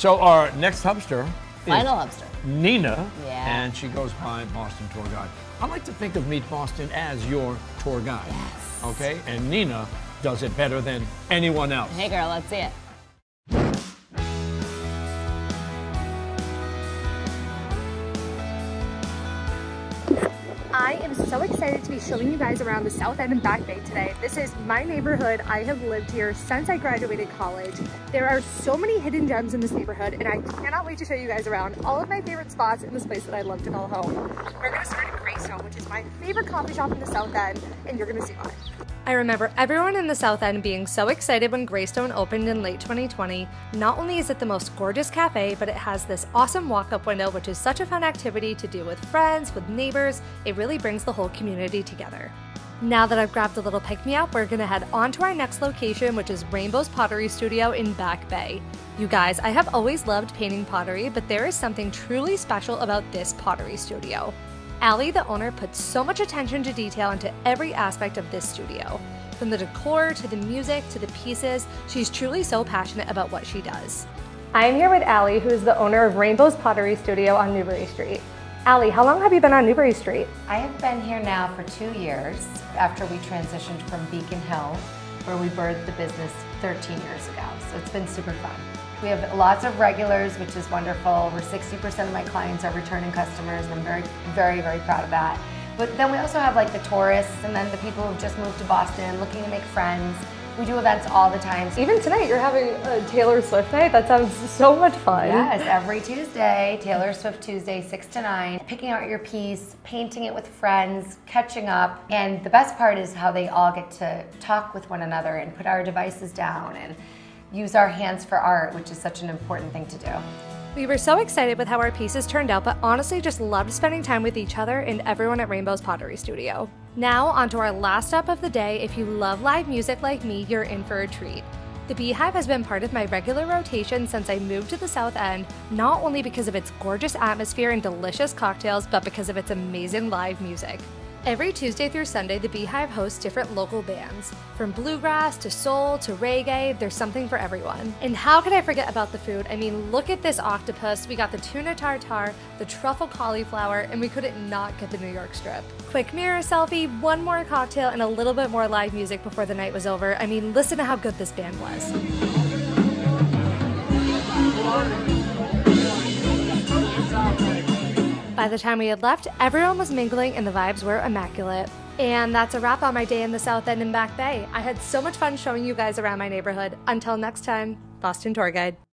So our next hubster is Final hubster. Nina, Yeah. and she goes by Boston Tour Guide. I like to think of Meet Boston as your tour guide. Yes. Okay, and Nina does it better than anyone else. Hey girl, let's see it. Am so excited to be showing you guys around the South End and Back Bay today. This is my neighborhood. I have lived here since I graduated college. There are so many hidden gems in this neighborhood and I cannot wait to show you guys around all of my favorite spots in this place that I love to call home. We're gonna start at Greystone, which is my favorite coffee shop in the South End and you're gonna see why. I remember everyone in the South End being so excited when Greystone opened in late 2020. Not only is it the most gorgeous cafe, but it has this awesome walk up window, which is such a fun activity to do with friends, with neighbors. It really brings the whole community together. Now that I've grabbed a little pick me up, we're gonna head on to our next location, which is Rainbow's Pottery Studio in Back Bay. You guys, I have always loved painting pottery, but there is something truly special about this pottery studio. Allie, the owner, puts so much attention to detail into every aspect of this studio. From the decor to the music to the pieces, she's truly so passionate about what she does. I'm here with Allie, who's the owner of Rainbow's Pottery Studio on Newbury Street. Allie, how long have you been on Newbury Street? I have been here now for two years after we transitioned from Beacon Hill, where we birthed the business 13 years ago. So it's been super fun. We have lots of regulars, which is wonderful. Over 60% of my clients are returning customers, and I'm very, very, very proud of that. But then we also have like the tourists and then the people who've just moved to Boston looking to make friends. We do events all the time. Even tonight, you're having a Taylor Swift night. That sounds so much fun. Yes, every Tuesday, Taylor Swift Tuesday, 6 to 9, picking out your piece, painting it with friends, catching up. And the best part is how they all get to talk with one another and put our devices down and use our hands for art, which is such an important thing to do. We were so excited with how our pieces turned out, but honestly just loved spending time with each other and everyone at Rainbow's Pottery Studio. Now, on to our last stop of the day. If you love live music like me, you're in for a treat. The Beehive has been part of my regular rotation since I moved to the South End, not only because of its gorgeous atmosphere and delicious cocktails, but because of its amazing live music. Every Tuesday through Sunday, the Beehive hosts different local bands. From bluegrass to soul to reggae, there's something for everyone. And how could I forget about the food? I mean, look at this octopus. We got the tuna tartare, the truffle cauliflower, and we couldn't not get the New York strip. Quick mirror selfie, one more cocktail, and a little bit more live music before the night was over. I mean, listen to how good this band was. By the time we had left, everyone was mingling and the vibes were immaculate. And that's a wrap on my day in the South End and Back Bay. I had so much fun showing you guys around my neighborhood. Until next time, Boston Tour Guide.